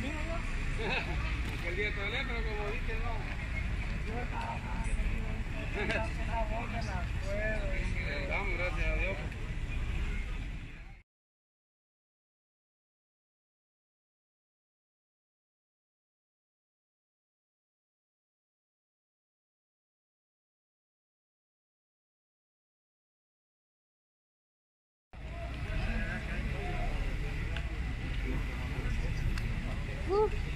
Aquel día de toaleta, como dije, no. Ooh.